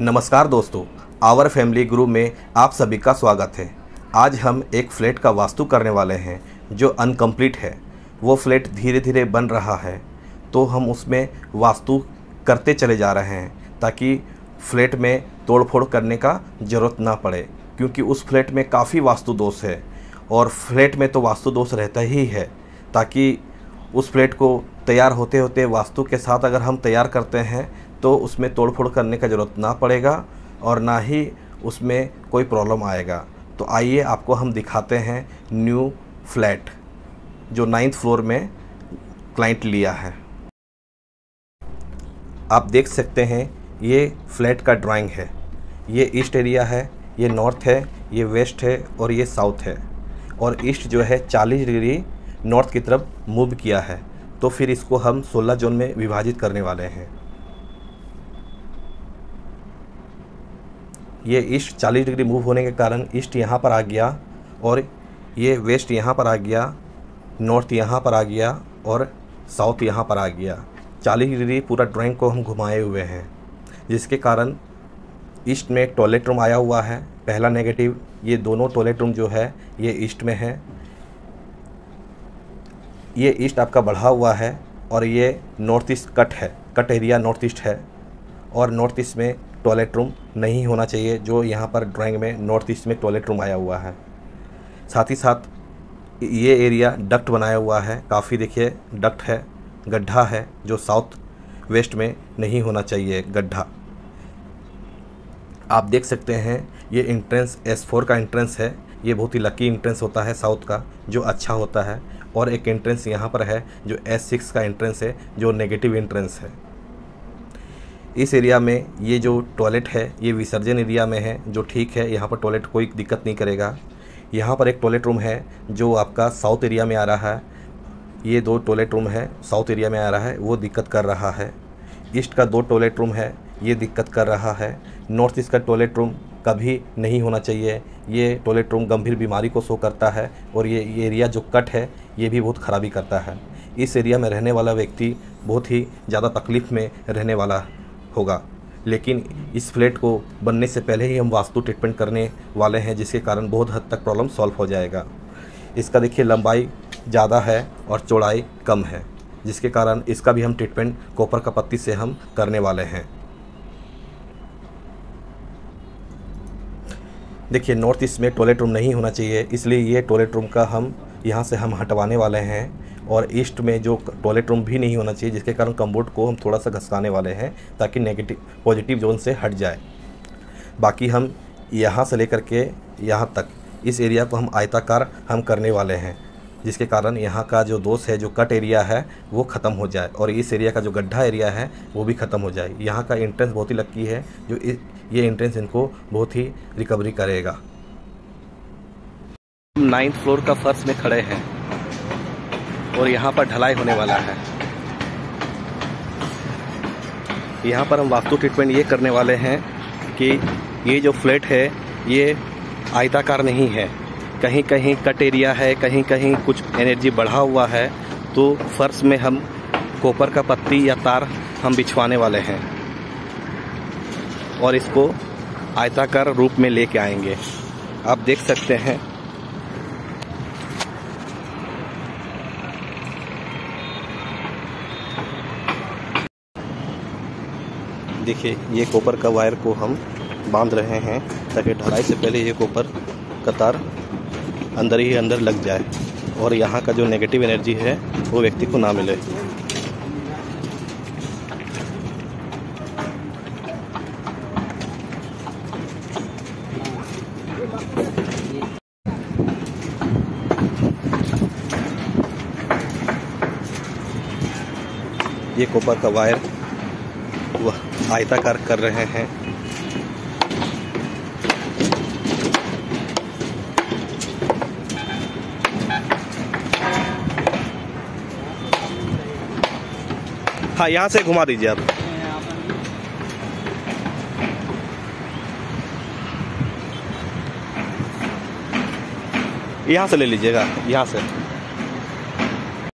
नमस्कार दोस्तों, our family group में आप सभी का स्वागत है। आज हम एक फ्लैट का वास्तु करने वाले हैं, जो अनकम्प्लीट है। वो फ्लैट धीरे धीरे बन रहा है तो हम उसमें वास्तु करते चले जा रहे हैं, ताकि फ्लैट में तोड़फोड़ करने का ज़रूरत ना पड़े, क्योंकि उस फ्लैट में काफ़ी वास्तु दोष है। और फ्लैट में तो वास्तु दोष रहता ही है, ताकि उस फ्लैट को तैयार होते होते वास्तु के साथ अगर हम तैयार करते हैं तो उसमें तोड़फोड़ करने का ज़रूरत ना पड़ेगा और ना ही उसमें कोई प्रॉब्लम आएगा। तो आइए आपको हम दिखाते हैं न्यू फ्लैट, जो नाइन्थ फ्लोर में क्लाइंट लिया है। आप देख सकते हैं, ये फ्लैट का ड्राइंग है। ये ईस्ट एरिया है, ये नॉर्थ है, ये वेस्ट है और ये साउथ है। और ईस्ट जो है 40 डिग्री नॉर्थ की तरफ़ मूव किया है। तो फिर इसको हम 16 जोन में विभाजित करने वाले हैं। ये ईस्ट 40 डिग्री मूव होने के कारण ईस्ट यहाँ पर आ गया और ये वेस्ट यहाँ पर आ गया, नॉर्थ यहाँ पर आ गया और साउथ यहाँ पर आ गया। 40 डिग्री पूरा ड्राइंग को हम घुमाए हुए हैं, जिसके कारण ईस्ट में एक टॉयलेट रूम आया हुआ है। पहला नेगेटिव, ये दोनों टॉयलेट रूम जो है, ये ईस्ट में है। ये ईस्ट आपका बढ़ा हुआ है और ये नॉर्थ ईस्ट कट है, कट एरिया नॉर्थ ईस्ट है और नॉर्थ ईस्ट में टॉयलेट रूम नहीं होना चाहिए, जो यहाँ पर ड्राइंग में नॉर्थ ईस्ट में टॉयलेट रूम आया हुआ है। साथ ही साथ ये एरिया डक्ट बनाया हुआ है। काफ़ी देखिए डक्ट है, गड्ढा है, जो साउथ वेस्ट में नहीं होना चाहिए गड्ढा। आप देख सकते हैं, ये इंट्रेंस एस फोर का इंट्रेंस है। ये बहुत ही लकी इंट्रेंस होता है साउथ का, जो अच्छा होता है। और एक एंट्रेंस यहाँ पर है, जो एस सिक्स का एंट्रेंस है, जो नेगेटिव एंट्रेंस है। इस एरिया में ये जो टॉयलेट है, ये विसर्जन एरिया में है, जो ठीक है, यहाँ पर टॉयलेट कोई दिक्कत नहीं करेगा। यहाँ पर एक टॉयलेट रूम है, जो आपका साउथ एरिया में आ रहा है। ये दो टॉयलेट रूम है, साउथ एरिया में आ रहा है, वो दिक्कत कर रहा है। ईस्ट का दो टॉयलेट रूम है, ये दिक्कत कर रहा है। नॉर्थ ईस्ट का टॉयलेट रूम कभी नहीं होना चाहिए। ये टॉयलेट रूम गंभीर बीमारी को शो करता है और ये एरिया जो कट है, ये भी बहुत ख़राबी करता है। इस एरिया में रहने वाला व्यक्ति बहुत ही ज़्यादा तकलीफ़ में रहने वाला होगा। लेकिन इस फ्लैट को बनने से पहले ही हम वास्तु ट्रीटमेंट करने वाले हैं, जिसके कारण बहुत हद तक प्रॉब्लम सॉल्व हो जाएगा। इसका देखिए, लंबाई ज़्यादा है और चौड़ाई कम है, जिसके कारण इसका भी हम ट्रीटमेंट कॉपर का पत्ती से हम करने वाले हैं। देखिए नॉर्थ ईस्ट में टॉयलेट रूम नहीं होना चाहिए, इसलिए ये टॉयलेट रूम का हम यहाँ से हम हटवाने वाले हैं। और ईस्ट में जो टॉयलेट रूम भी नहीं होना चाहिए, जिसके कारण कम्बोर्ड को हम थोड़ा सा घसकाने वाले हैं, ताकि नेगेटिव पॉजिटिव जोन से हट जाए। बाकी हम यहाँ से लेकर के यहाँ तक, इस एरिया को हम आयताकार हम करने वाले हैं, जिसके कारण यहाँ का जो दोष है, जो कट एरिया है, वो ख़त्म हो जाए, और इस एरिया का जो गड्ढा एरिया है, वो भी ख़त्म हो जाए। यहाँ का एंट्रेंस बहुत ही लक्की है, जो इस ये एंट्रेंस इनको बहुत ही रिकवरी करेगा। हम नाइन्थ फ्लोर का फर्श में खड़े हैं। और यहाँ पर ढलाई होने वाला है। यहाँ पर हम वास्तु ट्रीटमेंट ये करने वाले हैं कि ये जो फ्लैट है, ये आयताकार नहीं है। कहीं कहीं कट एरिया है कहीं कहीं कुछ एनर्जी बढ़ा हुआ है तो फर्श में हम कोपर का पत्ती या तार हम बिछवाने वाले हैं और इसको आयताकार रूप में लेके आएँगे। आप देख सकते हैं देखिए, ये कॉपर का वायर को हम बाँध रहे हैं ताकि ढलाई से पहले ये कॉपर का तार अंदर ही अंदर लग जाए और यहाँ का जो नेगेटिव एनर्जी है, वो व्यक्ति को ना मिले। ये कॉपर का वायर वह आयताकार कर रहे हैं। हाँ यहाँ से घुमा दीजिए आप। यहाँ से ले लीजिएगा, यहाँ से।